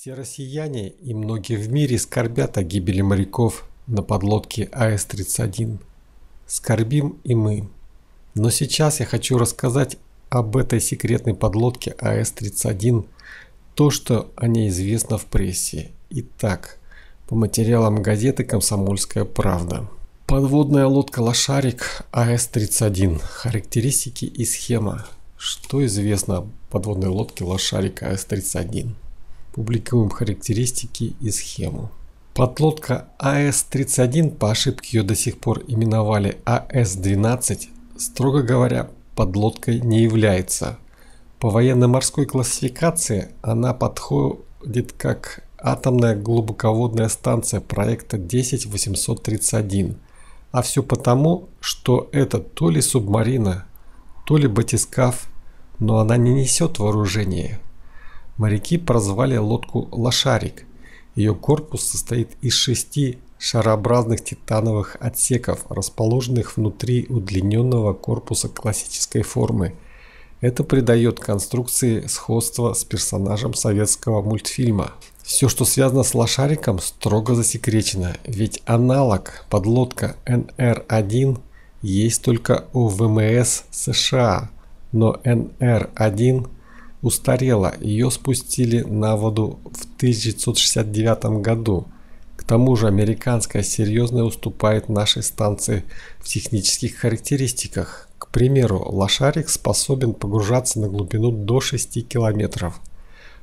Все россияне и многие в мире скорбят о гибели моряков на подлодке АС-31. Скорбим и мы. Но сейчас я хочу рассказать об этой секретной подлодке АС-31, то, что о ней известно в прессе. Итак, по материалам газеты «Комсомольская правда». Подводная лодка «Лошарик» АС-31. Характеристики и схема. Что известно о подводной лодке «Лошарик» АС-31? Публикуем характеристики и схему. Подлодка АС-31, по ошибке ее до сих пор именовали АС-12, строго говоря, подлодкой не является. По военно-морской классификации она подходит как атомная глубоководная станция проекта 10831. А все потому, что это то ли субмарина, то ли батискаф, но она не несет вооружения. Моряки прозвали лодку «Лошарик». Ее корпус состоит из шести шарообразных титановых отсеков, расположенных внутри удлиненного корпуса классической формы. Это придает конструкции сходство с персонажем советского мультфильма. Все, что связано с лошариком, строго засекречено, ведь аналог подлодка НР-1 есть только у ВМС США, но НР-1 устарела, ее спустили на воду в 1969 году. К тому же американская серьезно уступает нашей станции в технических характеристиках. К примеру, лошарик способен погружаться на глубину до 6 километров,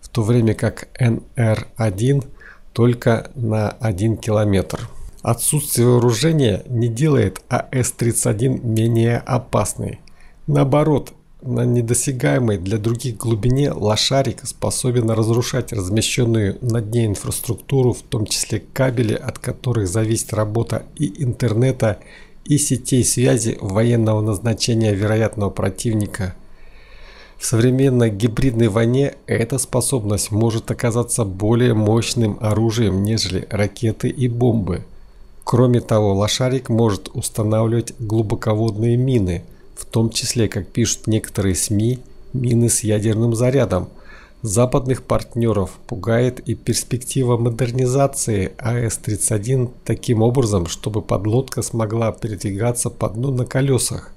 в то время как НР-1 только на 1 километр. Отсутствие вооружения не делает АС-31 менее опасной. Наоборот, на недосягаемой для других глубине лошарик способен разрушать размещенную на дне инфраструктуру, в том числе кабели, от которых зависит работа и интернета, и сетей связи военного назначения вероятного противника. В современной гибридной войне эта способность может оказаться более мощным оружием, нежели ракеты и бомбы. Кроме того, лошарик может устанавливать глубоководные мины – в том числе, как пишут некоторые СМИ, мины с ядерным зарядом. Западных партнеров пугает и перспектива модернизации АС-31 таким образом, чтобы подлодка смогла передвигаться по дну на колесах.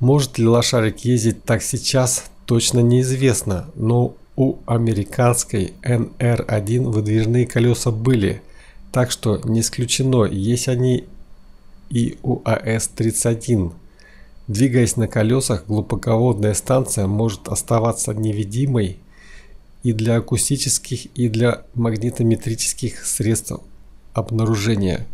Может ли лошарик ездить так сейчас, точно неизвестно, но у американской НР-1 выдвижные колеса были, так что не исключено, есть они и у АС-31. Двигаясь на колесах, глубоководная станция может оставаться невидимой и для акустических, и для магнитометрических средств обнаружения.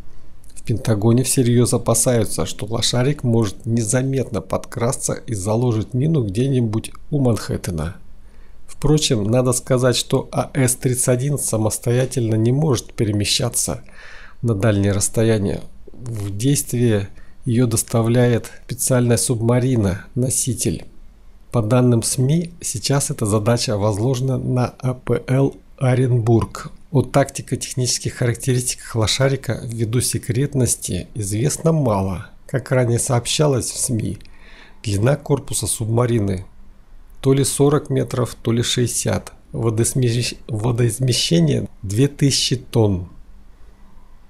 В Пентагоне всерьез опасаются, что лошарик может незаметно подкрасться и заложить мину где-нибудь у Манхэттена. Впрочем, надо сказать, что АС-31 самостоятельно не может перемещаться на дальние расстояния. В действии ее доставляет специальная субмарина, носитель. По данным СМИ, сейчас эта задача возложена на АПЛ Оренбург. О тактико-технических характеристиках лошарика ввиду секретности известно мало. Как ранее сообщалось в СМИ, длина корпуса субмарины то ли 40 метров, то ли 60. Водоизмещение 2000 тонн.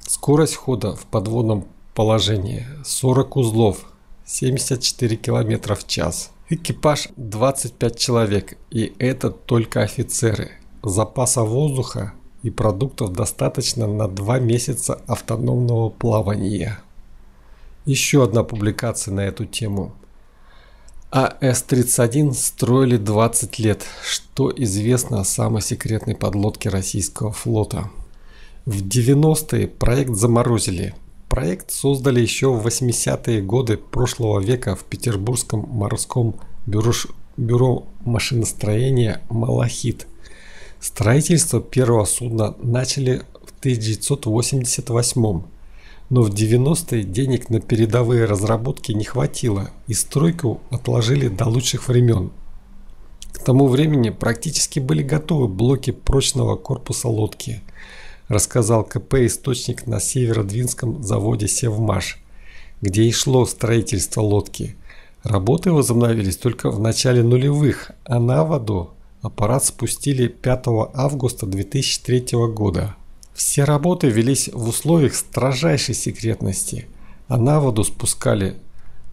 Скорость хода в подводном Положение 40 узлов, 74 км в час. Экипаж 25 человек, и это только офицеры. Запаса воздуха и продуктов достаточно на 2 месяца автономного плавания. Еще одна публикация на эту тему. АС-31 строили 20 лет, что известно о самой секретной подлодке российского флота. В 90-е проект заморозили – Проект создали еще в 80-е годы прошлого века в Петербургском морском бюро, бюро машиностроения «Малахит». Строительство первого судна начали в 1988 но в 90-е денег на передовые разработки не хватило, и стройку отложили до лучших времен. К тому времени практически были готовы блоки прочного корпуса лодки – рассказал КП источник на Северодвинском заводе «Севмаш», где и шло строительство лодки. Работы возобновились только в начале нулевых, а на воду Аппарат спустили 5 августа 2003 года. Все работы велись в условиях строжайшей секретности, а на воду спускали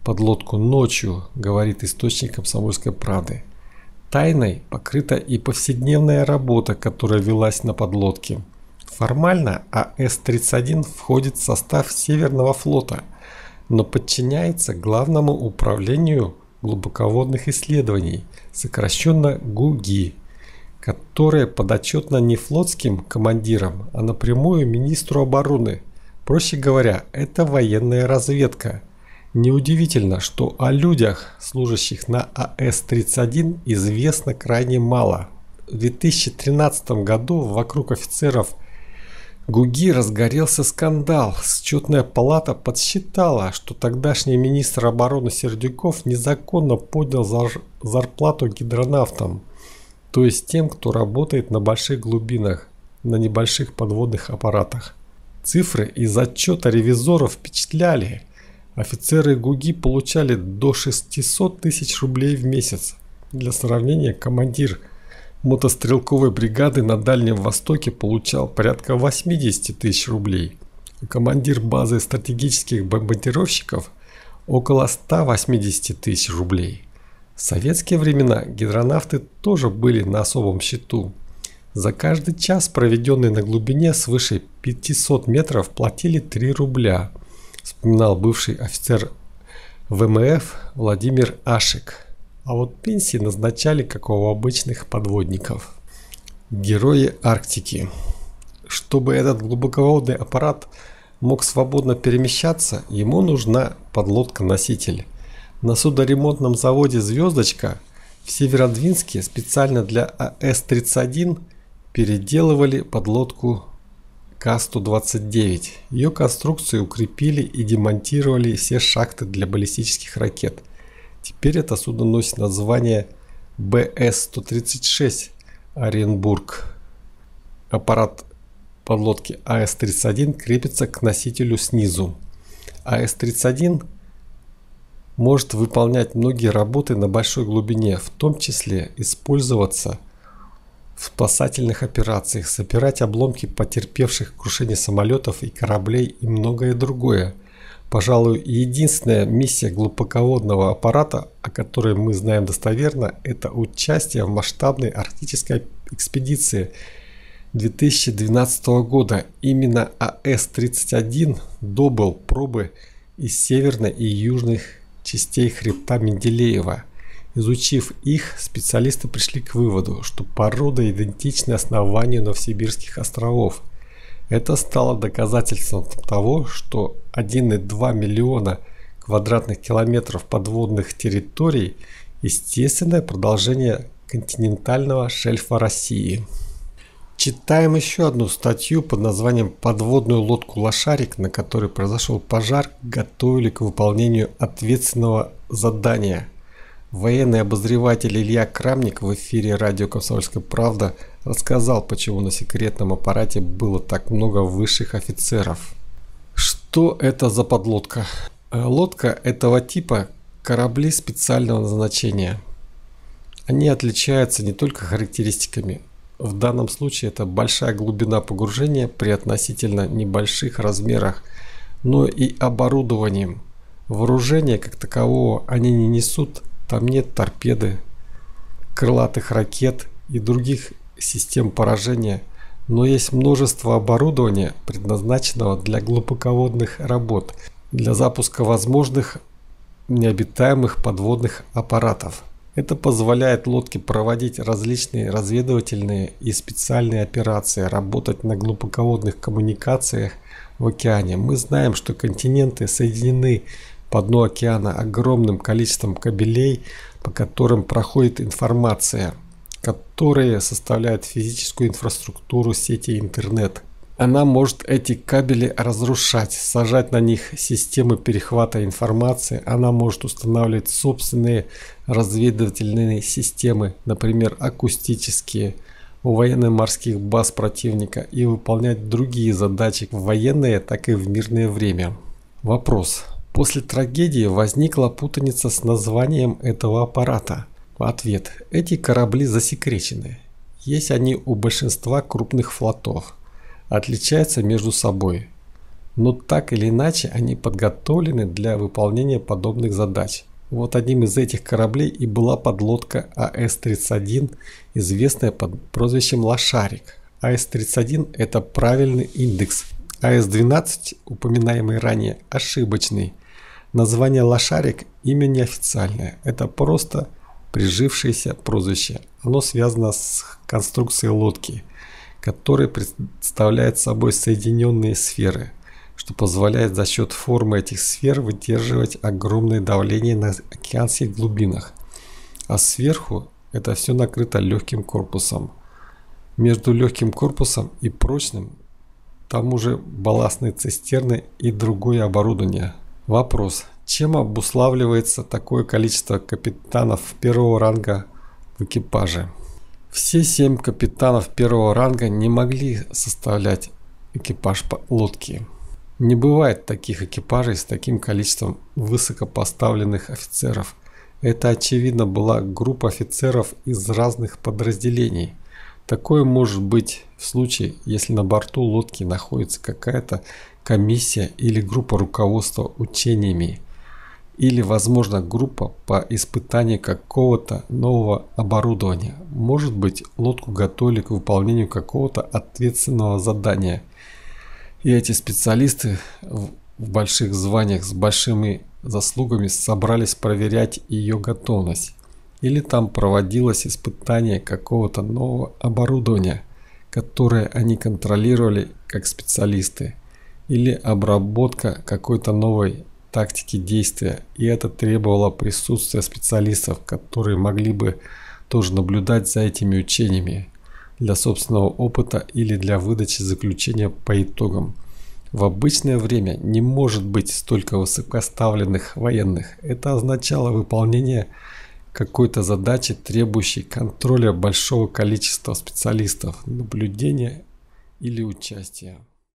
подлодку ночью, говорит источник комсомольской правды. Тайной покрыта и повседневная работа, которая велась на подлодке. Формально АС-31 входит в состав Северного флота, но подчиняется Главному управлению глубоководных исследований, сокращенно ГУГИ, которое подотчетно не флотским командирам, а напрямую министру обороны. Проще говоря, это военная разведка. Неудивительно, что о людях, служащих на АС-31, известно крайне мало. В 2013 году вокруг офицеров Гуги разгорелся скандал. Счетная палата подсчитала, что тогдашний министр обороны Сердюков незаконно поднял зар зарплату гидронавтам, то есть тем, кто работает на больших глубинах, на небольших подводных аппаратах. Цифры из отчета ревизоров впечатляли. Офицеры ГУГИ получали до 600 тысяч рублей в месяц. Для сравнения, командир – мотострелковой бригады на Дальнем Востоке получал порядка 80 тысяч рублей, а командир базы стратегических бомбардировщиков около 180 тысяч рублей. В советские времена гидронавты тоже были на особом счету. За каждый час, проведенный на глубине свыше 500 метров, платили 3 рубля, вспоминал бывший офицер ВМФ Владимир Ашик. А вот пенсии назначали, как у обычных подводников. Герои Арктики. Чтобы этот глубоководный аппарат мог свободно перемещаться, ему нужна подлодка-носитель. На судоремонтном заводе «Звездочка» в Северодвинске специально для АС-31 переделывали подлодку К-129. Ее конструкцию укрепили и демонтировали все шахты для баллистических ракет – Теперь это судно носит название БС-136 Оренбург. Аппарат подлодки АС-31 крепится к носителю снизу. АС-31 может выполнять многие работы на большой глубине, в том числе использоваться в спасательных операциях, собирать обломки потерпевших крушение самолетов и кораблей и многое другое – Пожалуй, единственная миссия глубоководного аппарата, о которой мы знаем достоверно, это участие в масштабной арктической экспедиции 2012 года. Именно АС-31 добыл пробы из северной и южных частей хребта Менделеева. Изучив их, специалисты пришли к выводу, что порода идентична основанию Новосибирских островов – это стало доказательством того, что 1,2 миллиона квадратных километров подводных территорий – естественное продолжение континентального шельфа России. Читаем еще одну статью под названием «Подводную лодку «Лошарик», на которой произошел пожар, готовили к выполнению ответственного задания – Военный обозреватель Илья Крамник в эфире радио «Комсомольская правда» рассказал, почему на секретном аппарате было так много высших офицеров. Что это за подлодка? Э, лодка этого типа – корабли специального назначения. Они отличаются не только характеристиками. В данном случае это большая глубина погружения при относительно небольших размерах, но и оборудованием. Вооружение как такового они не несут – там нет торпеды, крылатых ракет и других систем поражения, но есть множество оборудования, предназначенного для глубоководных работ, для запуска возможных необитаемых подводных аппаратов. Это позволяет лодке проводить различные разведывательные и специальные операции, работать на глубоководных коммуникациях в океане. Мы знаем, что континенты соединены по дну океана огромным количеством кабелей, по которым проходит информация, которые составляют физическую инфраструктуру сети интернет. Она может эти кабели разрушать, сажать на них системы перехвата информации. Она может устанавливать собственные разведывательные системы, например, акустические, у военно-морских баз противника и выполнять другие задачи в военное, так и в мирное время. Вопрос. После трагедии возникла путаница с названием этого аппарата. Ответ. Эти корабли засекречены. Есть они у большинства крупных флотов. Отличаются между собой. Но так или иначе они подготовлены для выполнения подобных задач. Вот одним из этих кораблей и была подлодка АС-31, известная под прозвищем «Лошарик». АС-31 – это правильный индекс. АС-12, упоминаемый ранее, ошибочный. Название «Лошарик» – имя неофициальное. Это просто прижившееся прозвище. Оно связано с конструкцией лодки, которая представляет собой соединенные сферы, что позволяет за счет формы этих сфер выдерживать огромное давление на океанских глубинах. А сверху это все накрыто легким корпусом. Между легким корпусом и прочным там уже балластные цистерны и другое оборудование. Вопрос. Чем обуславливается такое количество капитанов первого ранга в экипаже? Все семь капитанов первого ранга не могли составлять экипаж лодки. Не бывает таких экипажей с таким количеством высокопоставленных офицеров. Это очевидно была группа офицеров из разных подразделений. Такое может быть в случае, если на борту лодки находится какая-то комиссия или группа руководства учениями или, возможно, группа по испытанию какого-то нового оборудования. Может быть, лодку готовили к выполнению какого-то ответственного задания. И эти специалисты в больших званиях с большими заслугами собрались проверять ее готовность. Или там проводилось испытание какого-то нового оборудования, которое они контролировали как специалисты. Или обработка какой-то новой тактики действия, и это требовало присутствия специалистов, которые могли бы тоже наблюдать за этими учениями для собственного опыта или для выдачи заключения по итогам. В обычное время не может быть столько высокоставленных военных. Это означало выполнение какой-то задачи, требующей контроля большого количества специалистов, наблюдения или участия.